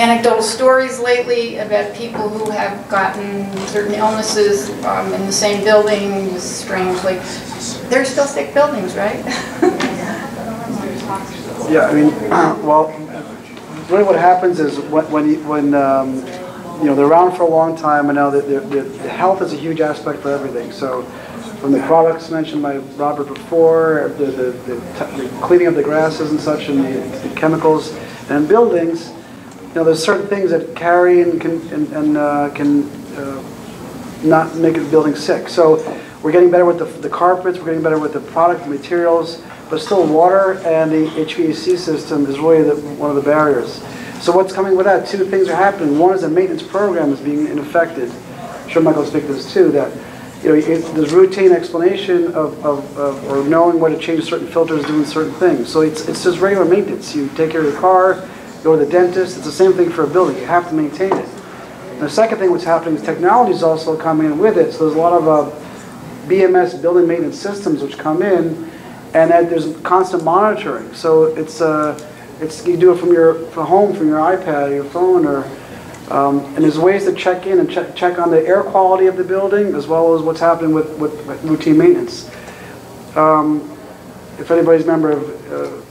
anecdotal stories lately about people who have gotten certain illnesses um, in the same building, strangely. They're still sick buildings, right? Yeah, I mean, well, really what happens is when, when, you- when, um, you know, they're around for a long time and now the, the, the health is a huge aspect for everything. So from the products mentioned by Robert before, the, the, the, the cleaning of the grasses and such and the, the chemicals and buildings, you know, there's certain things that carry and can, and, and uh, can uh, not make a building sick. So we're getting better with the, the carpets, we're getting better with the product, the materials, but still water and the HVAC system is really the, one of the barriers. So what's coming with that? Two things are happening. One is a maintenance program is being affected. I'm sure Michael will speak to this too, that you know, it, there's routine explanation of, of, of, or knowing what to change certain filters, doing certain things. So it's, it's just regular maintenance. You take care of your car, go to the dentist. It's the same thing for a building. You have to maintain it. And the second thing what's happening is technology is also coming in with it. So there's a lot of uh, BMS building maintenance systems which come in, and that there's constant monitoring. So it's uh, it's you do it from your from home, from your iPad, or your phone, or um, and there's ways to check in and check check on the air quality of the building as well as what's happening with, with, with routine maintenance. Um, if anybody's a member of uh,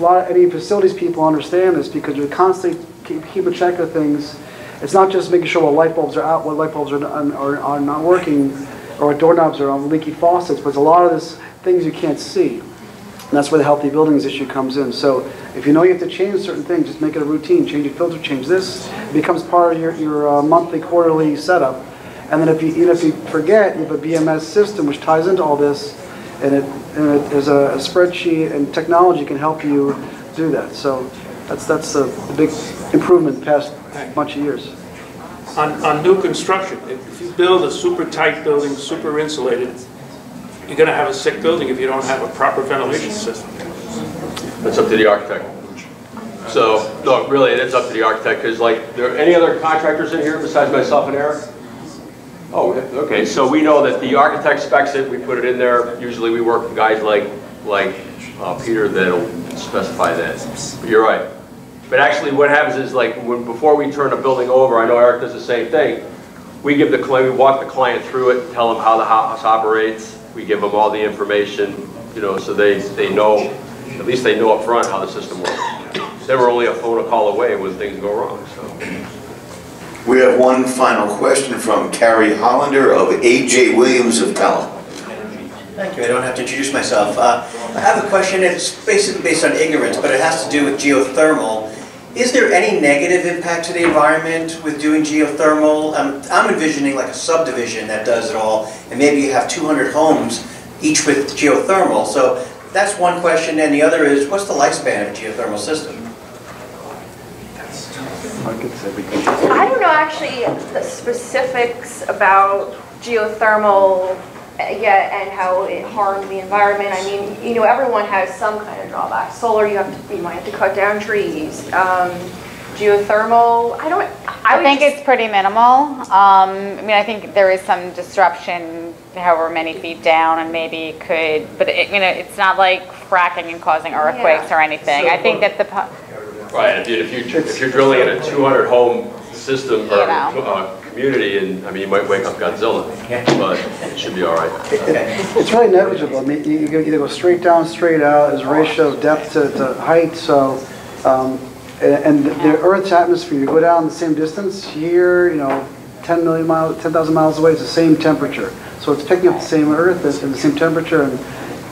a lot of any facilities people understand this because you constantly keep, keep a check of things. It's not just making sure what light bulbs are out, what light bulbs are, are, are not working, or what doorknobs are on leaky faucets, but it's a lot of this things you can't see. And that's where the healthy buildings issue comes in. So if you know you have to change certain things, just make it a routine. Change your filter, change this. It becomes part of your, your uh, monthly, quarterly setup. And then if you, even if you forget, you have a BMS system which ties into all this, and it, and it is a, a spreadsheet and technology can help you do that. So That's, that's a big improvement the past bunch of years. On, on new construction, if if you build a super tight building, super insulated, you're gonna have a sick building if you don't have a proper ventilation system. That's up to the architect. So, no, really, it is up to the architect, because like, there, any other contractors in here besides myself and Eric? Oh, okay, so we know that the architect specs it, we put it in there, usually we work with guys like, like uh, Peter that'll specify that. But You're right. But actually, what happens is like, when, before we turn a building over, I know Eric does the same thing, we give the client, we walk the client through it, tell them how the house operates, we give them all the information, you know, so they, they know, at least they know up front how the system works. Then we're only a phone call away when things go wrong, so. We have one final question from Carrie Hollander of A.J. Williams of Pelham. Thank you, I don't have to introduce myself. Uh, I have a question, it's basically based on ignorance, but it has to do with geothermal. Is there any negative impact to the environment with doing geothermal? I'm envisioning like a subdivision that does it all, and maybe you have 200 homes, each with geothermal. So that's one question, and the other is, what's the lifespan of a geothermal system? I don't know actually the specifics about geothermal uh, yet and how it harms the environment. I mean, you know, everyone has some kind of drawback. Solar, you have to, you might have to cut down trees. Um, geothermal, I don't, I I think just- it's pretty minimal. Um, I mean, I think there is some disruption however many feet down and maybe it could, but it, you know, it's not like fracking and causing earthquakes or anything. I think that the, pu- Right, if you, if you, if you're drilling in a 200 home system or You uh, community, and, I mean, you might wake up Godzilla, but it should be all right. It's really negligible. I mean, you you either go straight down, straight out, as a ratio of depth to, to height, so, um, and, and the Earth's atmosphere, you go down the same distance, here, you know, 10 million miles, 10,000 miles away, it's the same temperature. So it's picking up the same Earth and the same temperature, and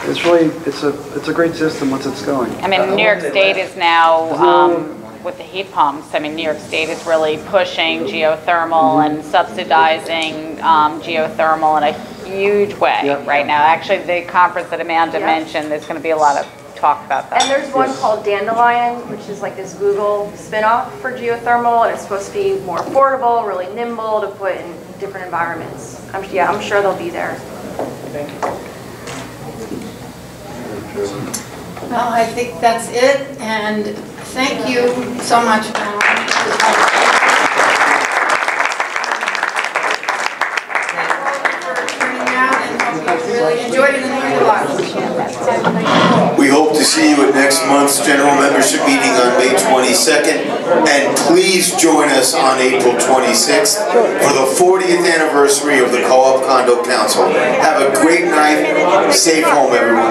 it's really, it's a, it's a great system once it's going. I mean, New York State is now, um, with the heat pumps, I mean, New York State is really pushing geothermal and subsidizing, um, geothermal in a huge way Yep. right now. Actually, the conference that Amanda Yeah. mentioned, there's gonna be a lot of talk about that. And there's one called Dandelion, which is like this Google spin-off for geothermal, and it's supposed to be more affordable, really nimble to put in different environments. I'm, yeah, I'm sure they'll be there. Well, I think that's it, and thank you so much, really enjoyed it and learned a lot. We hope to see you at next month's general membership meeting on May 22nd. And please join us on April 26th for the 40th anniversary of the Co-op Condo Council. Have a great night. Safe home, everyone.